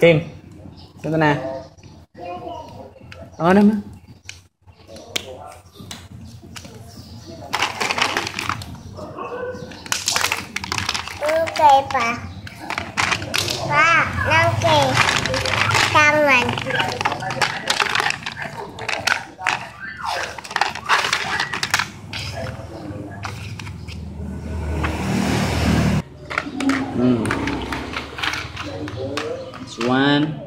tim chúng ta nè. Ở đó kẹp à ba năm kẹp cam mình Mm. Ừ. one.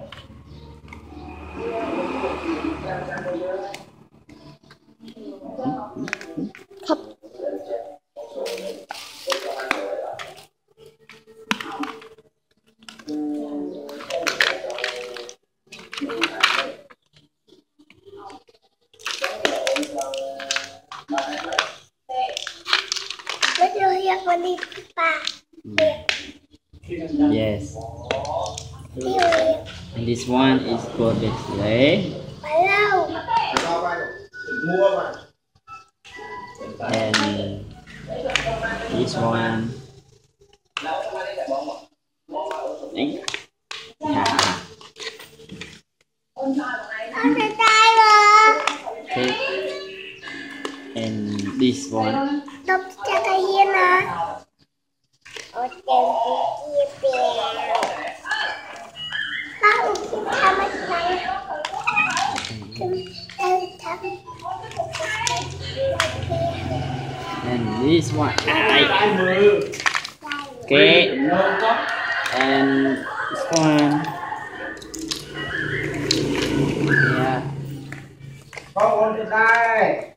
Betul ya Pak Pak Yes. And this one is for display. Halo And this one. Tayo okay. And this one. Đọc And this one I okay and this one yeah. Con con cái tay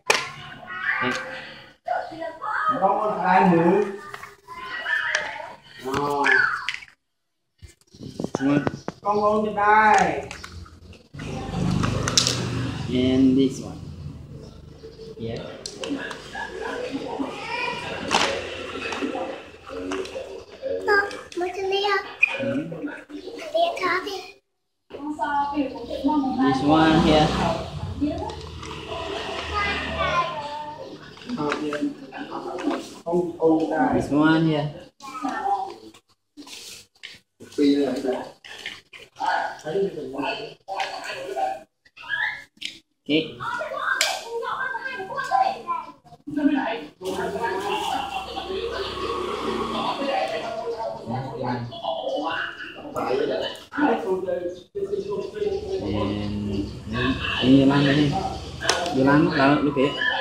con con cái mướn along the. And this one. Yeah. This one here. This one here. Okay. And ini jalan ini. Jalan lalu lu kayak.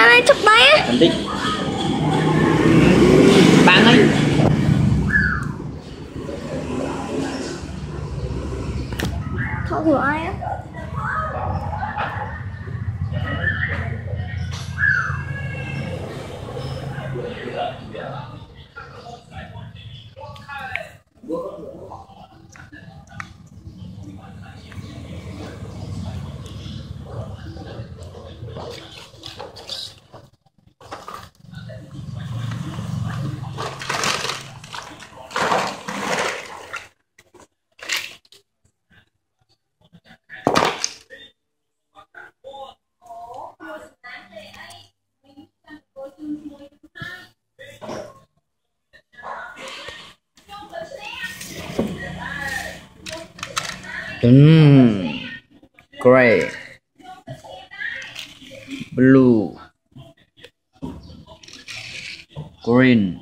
mang lên chụp tay á. Mm. Gray. Blue. Green.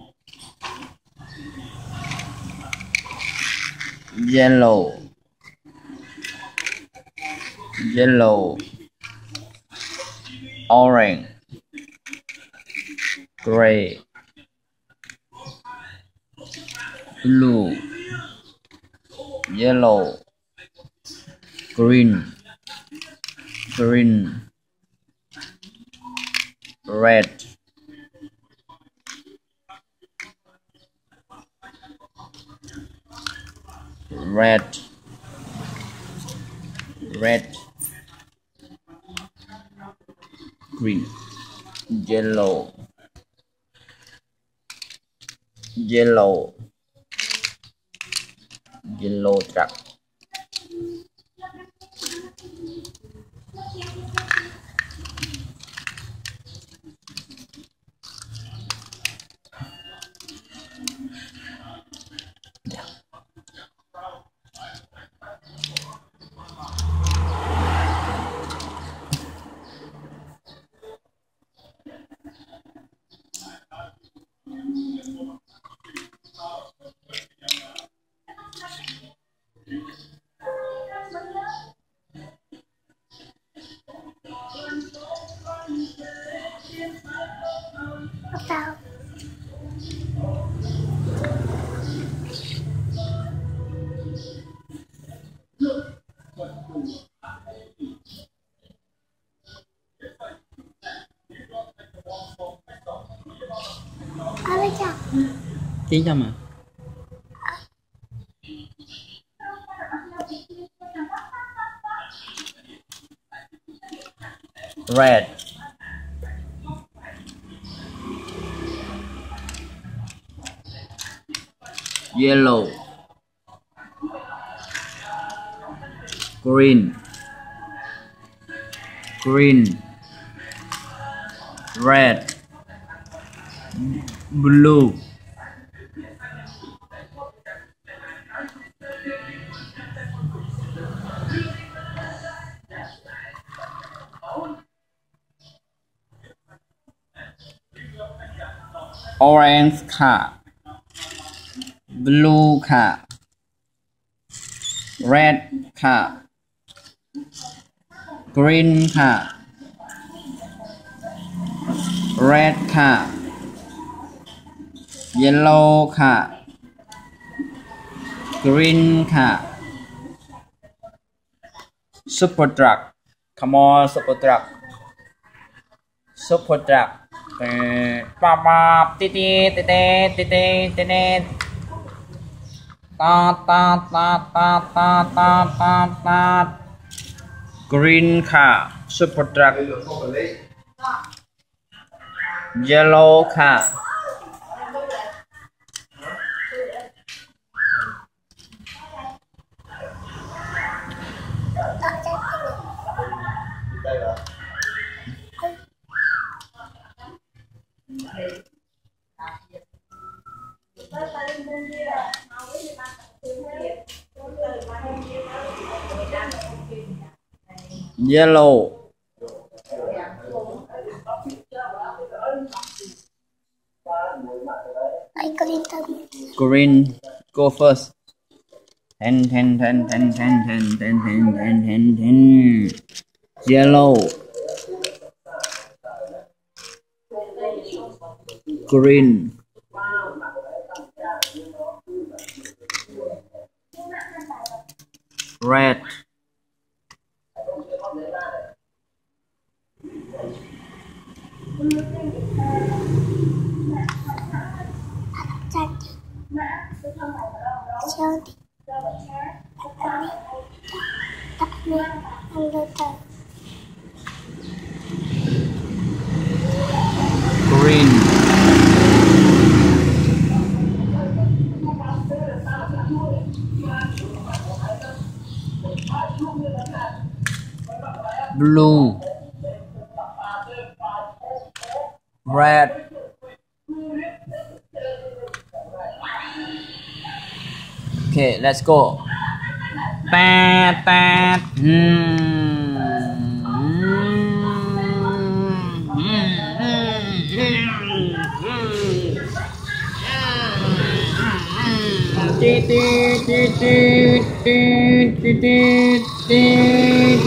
Yellow. Yellow. Orange. Gray. Blue. Yellow green. Green. Red. Red. Red. Green. Yellow. Yellow. Yellow truck tao chín trăm à red. Yellow. Green. Green. Red. Blue. Orange ค่ะ blue ค่ะ red ค่ะ green ค่ะ red ค่ะ yellow ค่ะ green ค่ะ super truck come on super truck super truck เอ่อป๊าป๊าติดติดติดติดติดติดติด ตาตาตาตาตาตาตาตา green ค่ะ super truck yellow ค่ะ yellow. Green go first. Ten ten ten ten ten ten ten ten ten ten ten. Yellow. Green. Red Green. Blue. Red. Okay, let's go. Ba, ba, mm, mm, mm, mm, mm, mm, mm.